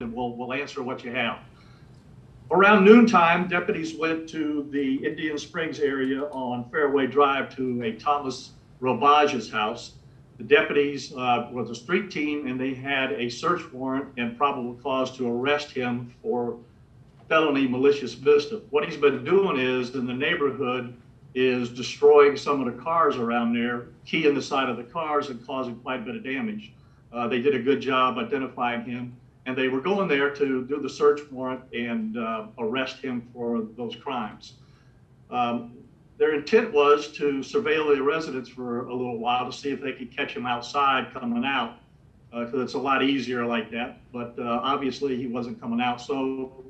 and we'll, we'll answer what you have. Around noontime, deputies went to the Indian Springs area on Fairway Drive to a Thomas Robage's house. The deputies uh, was a street team and they had a search warrant and probable cause to arrest him for felony malicious mischief. What he's been doing is in the neighborhood is destroying some of the cars around there, keying the side of the cars and causing quite a bit of damage. Uh, they did a good job identifying him and they were going there to do the search warrant and uh, arrest him for those crimes. Um, their intent was to surveil the residence for a little while to see if they could catch him outside coming out, because it's a lot easier like that. But uh, obviously, he wasn't coming out. So,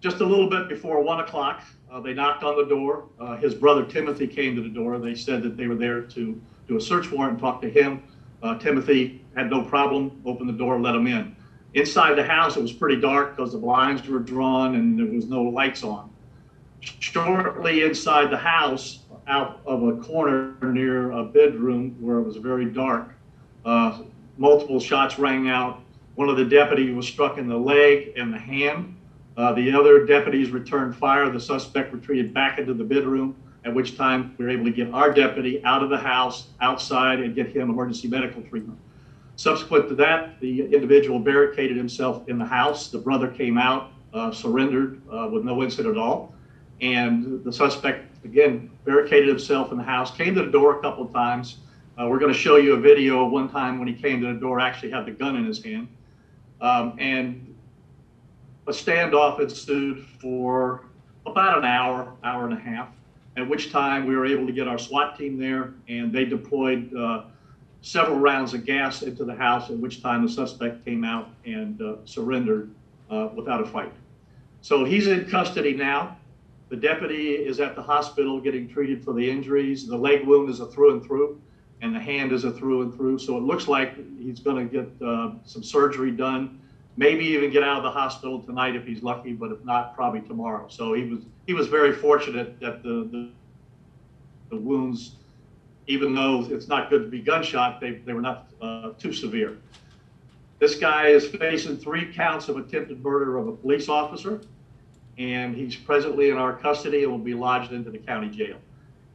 just a little bit before one o'clock, uh, they knocked on the door. Uh, his brother Timothy came to the door. They said that they were there to do a search warrant and talk to him. Uh, Timothy had no problem, opened the door, let him in. Inside the house, it was pretty dark because the blinds were drawn and there was no lights on. Shortly inside the house, out of a corner near a bedroom where it was very dark, uh, multiple shots rang out. One of the deputies was struck in the leg and the hand. Uh, the other deputies returned fire. The suspect retreated back into the bedroom at which time we were able to get our deputy out of the house, outside, and get him emergency medical treatment. Subsequent to that, the individual barricaded himself in the house. The brother came out, uh, surrendered uh, with no incident at all. And the suspect, again, barricaded himself in the house, came to the door a couple of times. Uh, we're going to show you a video of one time when he came to the door, actually had the gun in his hand. Um, and a standoff ensued for about an hour, hour and a half at which time we were able to get our SWAT team there and they deployed uh, several rounds of gas into the house, at which time the suspect came out and uh, surrendered uh, without a fight. So he's in custody now. The deputy is at the hospital getting treated for the injuries. The leg wound is a through and through, and the hand is a through and through. So it looks like he's going to get uh, some surgery done maybe even get out of the hospital tonight if he's lucky, but if not, probably tomorrow. So he was he was very fortunate that the the, the wounds, even though it's not good to be gunshot, they, they were not uh, too severe. This guy is facing three counts of attempted murder of a police officer, and he's presently in our custody and will be lodged into the county jail.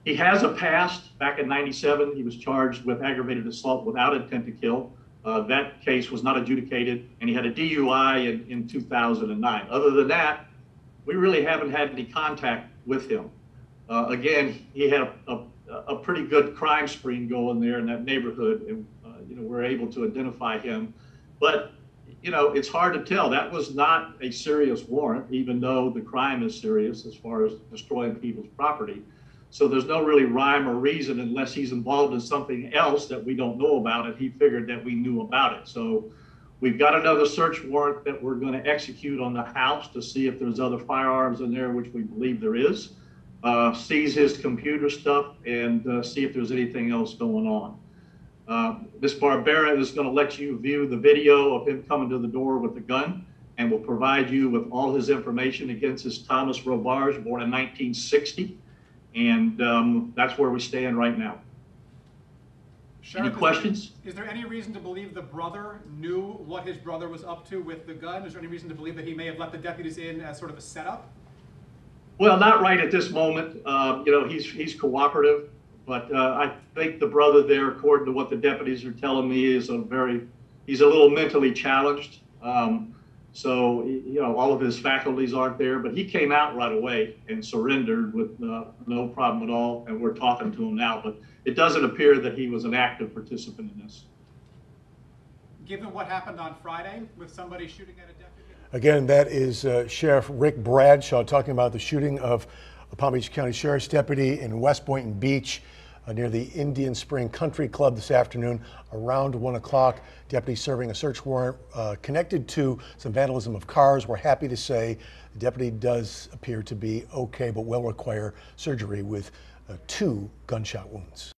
He has a past. Back in 97, he was charged with aggravated assault without intent to kill. Uh, that case was not adjudicated, and he had a DUI in, in 2009. Other than that, we really haven't had any contact with him. Uh, again, he had a, a, a, pretty good crime spree going there in that neighborhood, and uh, you know we're able to identify him. But you know it's hard to tell. That was not a serious warrant, even though the crime is serious as far as destroying people's property. So there's no really rhyme or reason unless he's involved in something else that we don't know about it. He figured that we knew about it. So we've got another search warrant that we're going to execute on the house to see if there's other firearms in there, which we believe there is. Uh, seize his computer stuff and uh, see if there's anything else going on. Uh, Ms. Barbera is going to let you view the video of him coming to the door with the gun and will provide you with all his information against this Thomas Robarge, born in 1960. And um, that's where we stand right now. Sheriff, Any questions? Is there, is there any reason to believe the brother knew what his brother was up to with the gun? Is there any reason to believe that he may have let the deputies in as sort of a setup? Well, not right at this moment. Uh, you know, he's he's cooperative, but uh, I think the brother there, according to what the deputies are telling me, is a very he's a little mentally challenged. Um, so, you know, all of his faculties aren't there, but he came out right away and surrendered with uh, no problem at all. And we're talking to him now, but it doesn't appear that he was an active participant in this. Given what happened on Friday with somebody shooting at a deputy? Again, that is uh, Sheriff Rick Bradshaw talking about the shooting of a Palm Beach County Sheriff's deputy in West Boynton Beach near the Indian Spring Country Club this afternoon around 1 o'clock. Deputy serving a search warrant uh, connected to some vandalism of cars. We're happy to say the deputy does appear to be okay, but will require surgery with uh, two gunshot wounds.